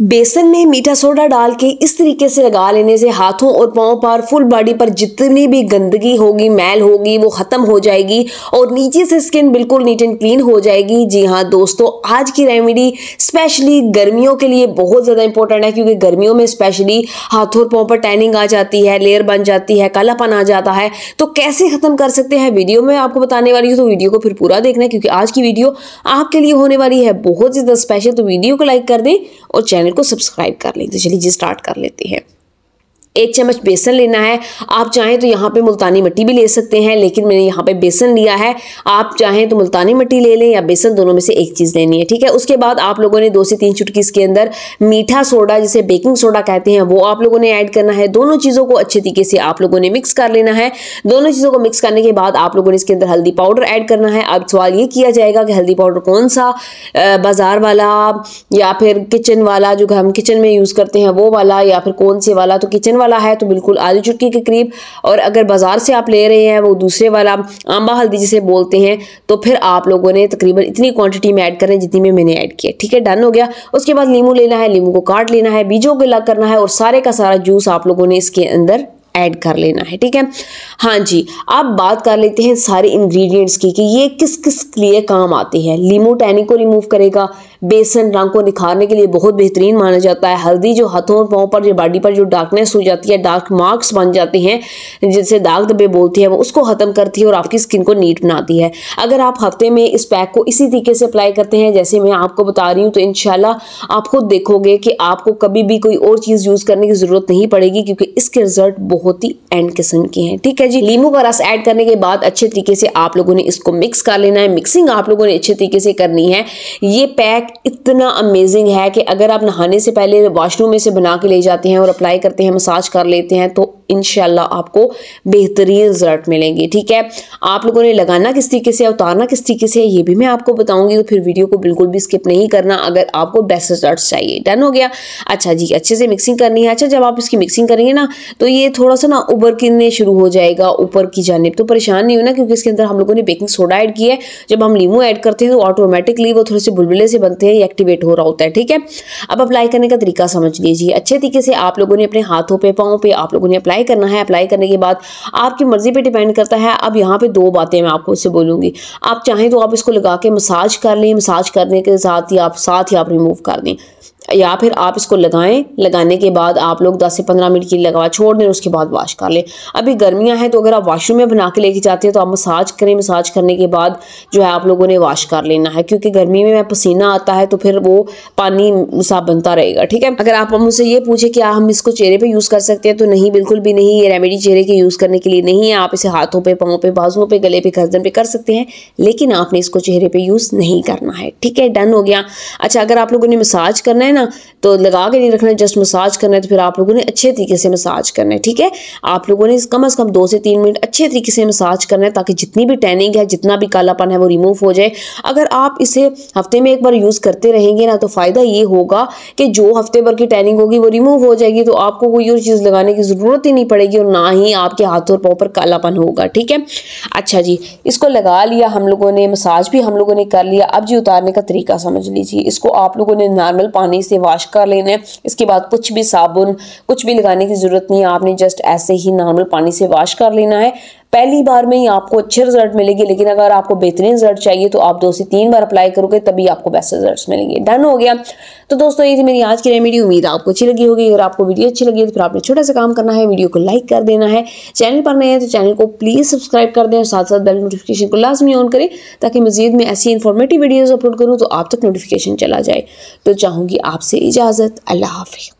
बेसन में मीठा सोडा डाल के इस तरीके से लगा लेने से हाथों और पाँव पर, फुल बॉडी पर जितनी भी गंदगी होगी, मैल होगी, वो ख़त्म हो जाएगी और नीचे से स्किन बिल्कुल नीट एंड क्लीन हो जाएगी। जी हाँ दोस्तों, आज की रेमेडी स्पेशली गर्मियों के लिए बहुत ज़्यादा इंपॉर्टेंट है क्योंकि गर्मियों में स्पेशली हाथों और पाँव पर टैनिंग आ जाती है लेयर बन जाती है, कालापन आ जाता है। तो कैसे ख़त्म कर सकते हैं वीडियो में आपको बताने वाली हूँ तो वीडियो को फिर पूरा देखना है क्योंकि आज की वीडियो आपके लिए होने वाली है बहुत ज़्यादा स्पेशल तो वीडियो को लाइक कर दें और चैनल चैनल को सब्सक्राइब कर लें। तो चलिए जी स्टार्ट कर लेते हैं। एक चम्मच बेसन लेना है। आप चाहें तो यहाँ पे मुल्तानी मिट्टी भी ले सकते हैं, लेकिन मैंने यहाँ पे बेसन लिया है। आप चाहें तो मुल्तानी मिट्टी ले लें या बेसन दोनों में से एक चीज़ लेनी है, ठीक है? उसके बाद आप लोगों ने दो से तीन चुटकी इसके अंदर मीठा सोडा, जिसे बेकिंग सोडा कहते हैं, वो आप लोगों ने ऐड करना है। दोनों चीज़ों को अच्छे तरीके से आप लोगों ने मिक्स कर लेना है। दोनों चीज़ों को मिक्स करने के बाद आप लोगों ने इसके अंदर हल्दी पाउडर ऐड करना है। अब सवाल ये किया जाएगा कि हल्दी पाउडर कौन सा बाज़ार वाला या फिर किचन वाला, जो हम किचन में यूज़ करते हैं वो वाला या फिर कौन से वाला? तो किचन वाला है तो बिल्कुल आधी चुटकी के करीब। और अगर बाज़ार से आप ले रहे हैं, वो दूसरे वाला आंबा हल्दी जिसे बोलते हैं तो फिर आप लोगों ने तकरीबन इतनी क्वांटिटी में ऐड करें जितनी में मैंने ऐड किया। ठीक है डन हो गया। उसके बाद लीमू लेना है लीमू को काट लेना है, बीजों को अलग करना है और सारे का सारा जूस आप लोगों ने इसके अंदर ऐड कर लेना है। ठीक है? हाँ जी, अब बात कर लेते हैं सारे इंग्रेडिएंट्स की, कि ये किस किस लिए काम आते हैं। लीमू टैनिक को रिमूव करेगा बेसन रंग को निखारने के लिए बहुत बेहतरीन माना जाता है। हल्दी जो हाथों और पाँव पर, जो बॉडी पर जो डार्कनेस हो जाती है डार्क मार्क्स बन जाते हैं, जिनसे दाग धब्बे बोलते हैं, वो उसको ख़त्म करती है और आपकी स्किन को नीट बनाती है। अगर आप हफ़्ते में इस पैक को इसी तरीके से अप्लाई करते हैं, जैसे मैं आपको बता रही हूँ तो इनशाला आप खुद देखोगे कि आपको कभी भी कोई और चीज़ यूज़ करने की ज़रूरत नहीं पड़ेगी, क्योंकि इसके रिज़ल्ट बहुत ही एंड किस्म के हैं। ठीक है जी? लीमू का रस ऐड करने के बाद अच्छे तरीके से आप लोगों ने इसको मिक्स कर लेना है। मिक्सिंग आप लोगों ने अच्छे तरीके से करनी है। ये पैक इतना अमेजिंग है कि अगर आप नहाने से पहले वॉशरूम में से बना के ले जाते हैं और अप्लाई करते हैं मसाज कर लेते हैं तो इनशाला आपको बेहतरीन रिज़ल्ट मिलेंगे, ठीक है? आप लोगों ने लगाना किस तरीके से उतारना किस तरीके से ये भी मैं आपको बताऊँगी तो फिर वीडियो को बिल्कुल भी स्किप नहीं करना अगर आपको बेस्ट रिज़ल्ट चाहिए। डन हो गया? अच्छा जी, अच्छे से मिक्सिंग करनी है। अच्छा जब आप इसकी मिक्सिंग करेंगे ना तो ये थोड़ा सा ना उबर किरने शुरू हो जाएगा, ऊपर की जानब। तो परेशान नहीं होना, क्योंकि इसके अंदर हम लोगों ने बेकिंग सोडा ऐड किया है। जब हम लीमू ऐड करते हैं तो ऑटोमेटिकली वो थोड़े से बुलबुले से बनते हैं एक्टिवेट हो रहा होता है, ठीक है? अब अप्लाई करने का तरीका समझ लीजिए। अच्छे तरीके से आप लोगों ने अपने हाथों पे, पाँव पे आप लोगों ने अप्लाई करना है अप्लाई करने के बाद आपकी मर्ज़ी पे डिपेंड करता है। अब यहाँ पे दो बातें मैं आपको उससे बोलूँगी। आप चाहें तो आप इसको लगा के मसाज कर लें मसाज करने के साथ ही आप, साथ ही आप रिमूव कर दें। या फिर आप इसको लगाएँ। लगाने के बाद आप लोग 10 से 15 मिनट के लिए लगा छोड़ दें, उसके बाद वॉश कर लें। अभी गर्मियाँ हैं तो अगर आप वॉशरूम में बना के लेके जाते हैं तो आप मसाज करें। मसाज करने के बाद जो है आप लोगों ने वॉश कर लेना है, क्योंकि गर्मी में पसीना आता है तो फिर वो पानी साफ़ बनता रहेगा, ठीक है? अगर आप मुझसे ये पूछे कि हम इसको चेहरे पर यूज़ कर सकते हैं तो नहीं, बिल्कुल भी नहीं। ये रेमेडी चेहरे के यूज़ करने के लिए नहीं है। आप इसे हाथों पर पाँव पे बाजुओं पर गले पे, गर्दन पर कर सकते हैं, लेकिन आपने इसको चेहरे पर यूज़ नहीं करना है, ठीक है? डन हो गया। अच्छा अगर आप लोगों ने मसाज करना है ना तो लगा के नहीं रखना जस्ट मसाज करना है तो फिर आप लोगों ने अच्छे तरीके से मसाज करना है, ठीक है? आप लोगों ने कम अज़ कम दो से तीन मिनट अच्छे तरीके से मसाज करना है, ताकि जितनी भी टैनिंग है, जितना भी कालापन है, वो रिमूव हो जाए। अगर आप इसे हफ़्ते में एक बार यूज़ करते रहेंगे ना तो फ़ायदा ये होगा कि जो हफ़्ते भर की टैनिंग होगी, वो रिमूव हो जाएगी तो आपको कोई और चीज़ लगाने की ज़रूरत ही नहीं पड़ेगी, और ना ही आपके हाथों और पाँव पर कालापन होगा, ठीक है? अच्छा जी, इसको लगा लिया हम लोगों ने मसाज भी हम लोगों ने कर लिया। अब जी उतारने का तरीका समझ लीजिए। इसको आप लोगों ने नॉर्मल पानी से वॉश कर लेना है। इसके बाद कुछ भी साबुन, कुछ भी लगाने की ज़रूरत नहीं है आपने जस्ट ऐसे ही नॉर्मल पानी से वॉश कर लेना है। पहली बार में ही आपको अच्छे रिज़ल्ट मिलेंगे, लेकिन अगर आपको बेहतरीन रिज़ल्ट चाहिए तो आप दो से तीन बार अप्लाई करोगे, तभी आपको बेस्ट रिज़ल्ट मिलेंगे। डन हो गया। तो दोस्तों, ये थी मेरी आज की रेमेडी उम्मीद आपको अच्छी लगी होगी। अगर आपको वीडियो अच्छी लगी तो फिर आपने छोटा सा काम करना है। वीडियो को लाइक कर देना है। चैनल पर नए हैं तो चैनल को प्लीज़ सब्सक्राइब कर दें और साथ साथ बेल नोटिफिकेशन को लाजमी ऑन करें ताकि मजीद में ऐसी इन्फॉर्मेटिव वीडियोज़ अपलोड करूँ तो आप तक नोटिफिकेशन चला जाए। तो चाहूँगी आपसे इजाज़त। अल्लाह हाफि